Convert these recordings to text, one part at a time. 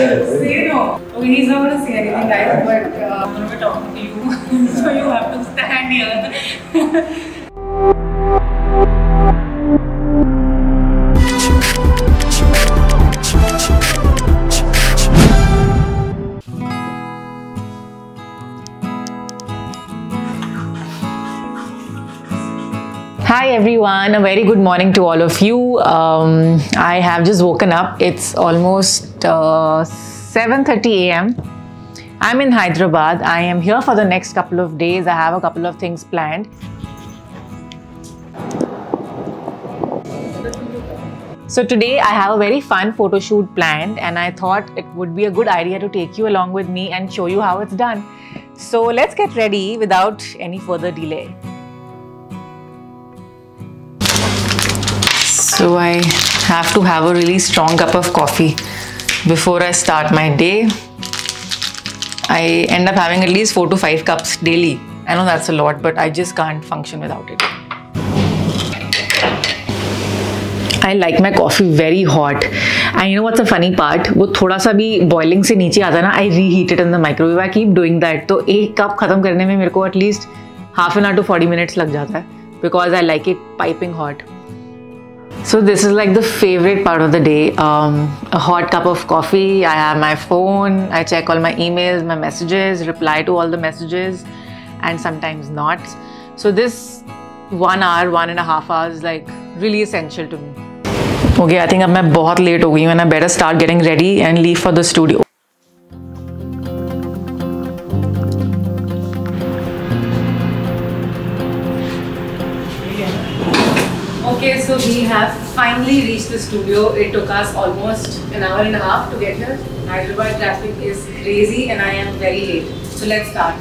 Say no. Okay, he's not gonna say anything, guys, but uh, I'm gonna be talking to you, so you have to stand here. Hi everyone, a very good morning to all of you. Um, I have just woken up. It's almost uh, 7:30 a.m. I'm in Hyderabad. I am here for the next couple of days. I have a couple of things planned. So today I have a very fun photo shoot planned and I thought it would be a good idea to take you along with me and show you how it's done. So let's get ready without any further delay. So I have to have a really strong cup of coffee before I start my day. I end up having at least four to five cups daily. I know that's a lot, but I just can't function without it. I like my coffee very hot. And you know what's the funny part? वो थोड़ा सा भी boiling से नीचे आता ना I reheat it in the microwave. I keep doing that. तो एक कप खत्म करने में मेरे को at least half an hour to 40 minutes लग जाता है because I like it piping hot. So this is like the favorite part of the day. Um, a hot cup of coffee. I have my phone. I check all my emails, my messages, reply to all the messages, and sometimes not. So this one hour, one and a half hours is like really essential to me. Okay, I think I'm बहुत late हो गई हूँ and I better start getting ready and leave for the studio. Okay, so we have finally reached the studio. It took us almost an hour and a half to get here. Hyderabad traffic is crazy and I am very late. So let's start.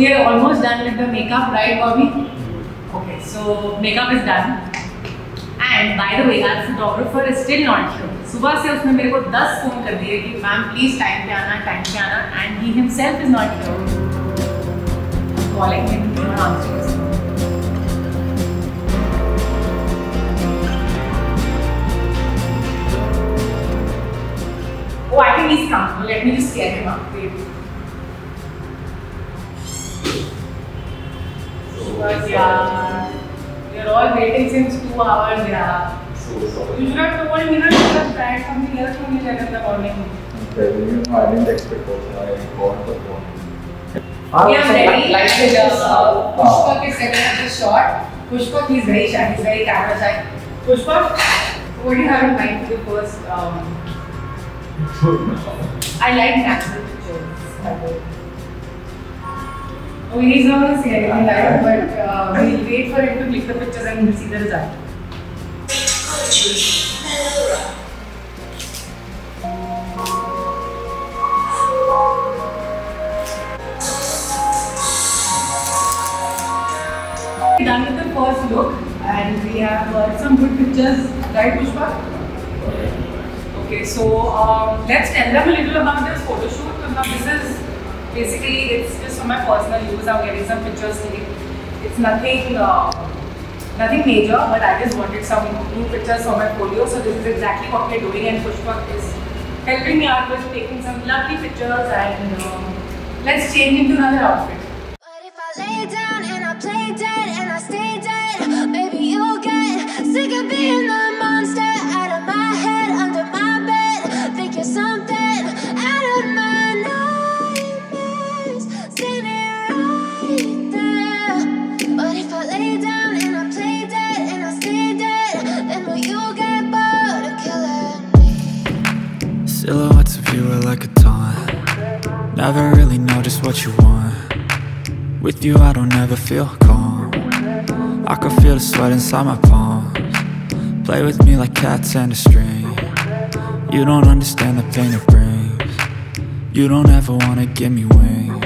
we are almost done with the makeup, right, Bobby? Okay, so makeup is done. And by the way, our photographer is still not here. सुबह से उसने मेरे को 10 phone कर दिए कि ma'am please time पे आना टाइम पे आना and he himself is not here calling him not answering But yeah, we're all waiting since two hours, yeah. So sorry. You should have told me to have tried something else from me in the morning. I didn't expect also. I got the phone. We are ready. Like and, uh, Pushpak is setting up the shot. Pushpak, he's very shy. He's very camera shy. Pushpak, what do you have in mind for the first? Um, I like natural pictures. Oh, he's not going to say anything like but uh, we'll wait for him to click the pictures and we'll see the result. We're done with the first look and we have uh, some good pictures, right Pushpa? Okay, so um, let's tell them a little about this photo shoot. Now this is basically it's for my personal use. I'm getting some pictures taken. It's nothing, uh, nothing major, but I just wanted some new pictures for my folio. So this is exactly what we're doing, and Pushpak is helping me out with taking some lovely pictures. And um, let's change into another outfit. Play dead and I stay dead, maybe you'll get sick of being the Never really know just what you want. With you I don't ever feel calm. I can feel the sweat inside my palms. Play with me like cats and a string. You don't understand the pain it brings. You don't ever wanna give me wings.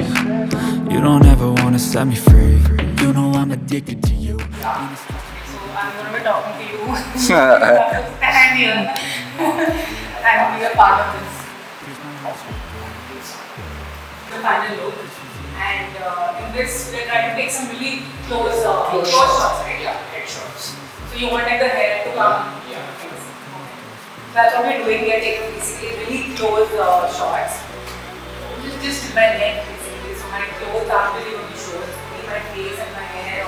You don't ever wanna set me free. You know I'm I'm addicted to you. So I'm going to be talking to you. you have to stand here and be a part of this. The final look. And uh, in this, we're trying to take some really close, uh, close shots, right? Yeah, headshots. So you wanted the hair to come. Yeah. That's what we're doing. We are taking basically really close uh, shots. Just, just my neck basically. So my clothes aren't really going to show. Only my face and my hair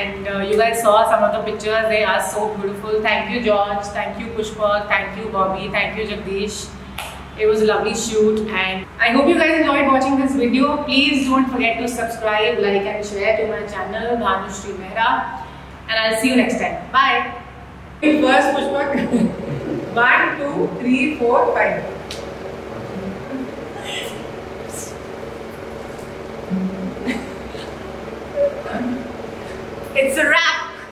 I saw some of the pictures, they are so beautiful. Thank you, George. Thank you, Pushpak. Thank you, Bobby. Thank you, Jagdish. It was a lovely shoot and I hope you guys enjoyed watching this video. Please don't forget to subscribe, like and share to my channel, Bhanushree Mehra. And I'll see you next time. Bye. First Pushpak. One, two, three, four, five. It's a wrap.